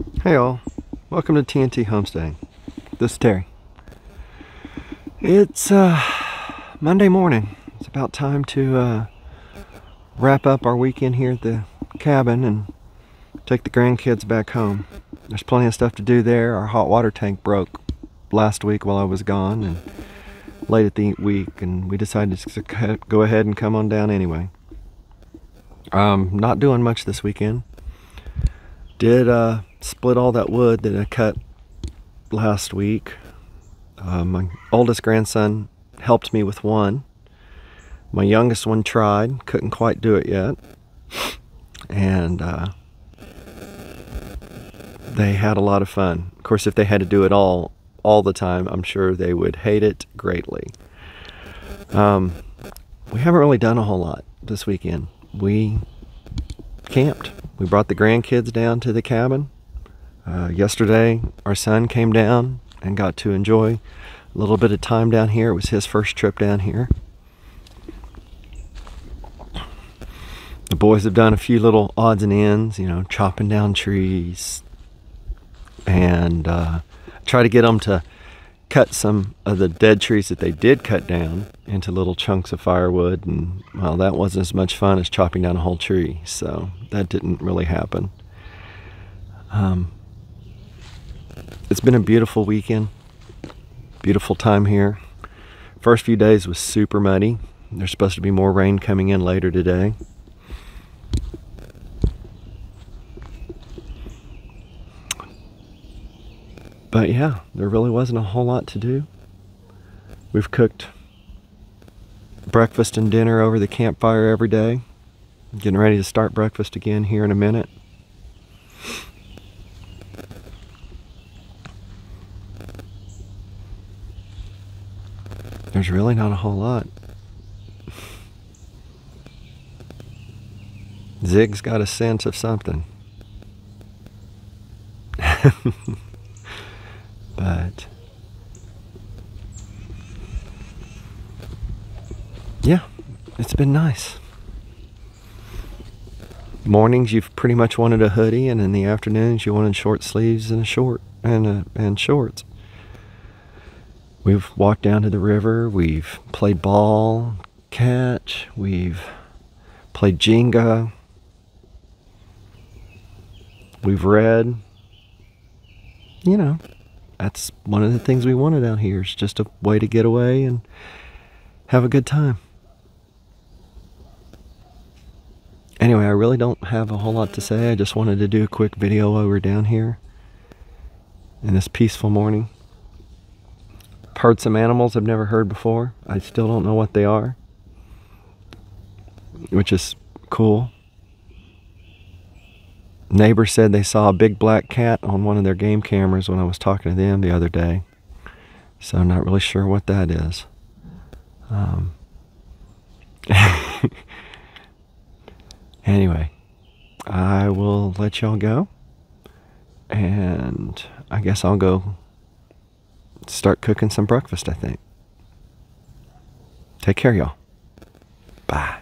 Hey all, welcome to TNT Homesteading. This is Terry. It's uh, Monday morning. It's about time to uh, wrap up our weekend here at the cabin and take the grandkids back home. There's plenty of stuff to do there. Our hot water tank broke last week while I was gone and late at the week and we decided to go ahead and come on down anyway. Um, not doing much this weekend. Did uh, split all that wood that I cut last week. Uh, my oldest grandson helped me with one. My youngest one tried, couldn't quite do it yet. And uh, they had a lot of fun. Of course, if they had to do it all all the time, I'm sure they would hate it greatly. Um, we haven't really done a whole lot this weekend. We camped. We brought the grandkids down to the cabin. Uh, yesterday, our son came down and got to enjoy a little bit of time down here. It was his first trip down here. The boys have done a few little odds and ends, you know, chopping down trees and uh, try to get them to cut some of the dead trees that they did cut down into little chunks of firewood and well that wasn't as much fun as chopping down a whole tree so that didn't really happen um, it's been a beautiful weekend beautiful time here first few days was super muddy there's supposed to be more rain coming in later today But yeah, there really wasn't a whole lot to do. We've cooked breakfast and dinner over the campfire every day. Getting ready to start breakfast again here in a minute. There's really not a whole lot. Zig's got a sense of something. But yeah, it's been nice. Mornings you've pretty much wanted a hoodie, and in the afternoons you wanted short sleeves and a short and a, and shorts. We've walked down to the river. We've played ball, catch. We've played Jenga. We've read. You know, that's one of the things we wanted out here. It's just a way to get away and have a good time. Anyway, I really don't have a whole lot to say. I just wanted to do a quick video while we're down here in this peaceful morning. Heard some animals I've never heard before. I still don't know what they are, which is cool. Neighbor said they saw a big black cat on one of their game cameras when I was talking to them the other day. So I'm not really sure what that is. Um, anyway, I will let y'all go. And I guess I'll go start cooking some breakfast, I think. Take care, y'all. Bye.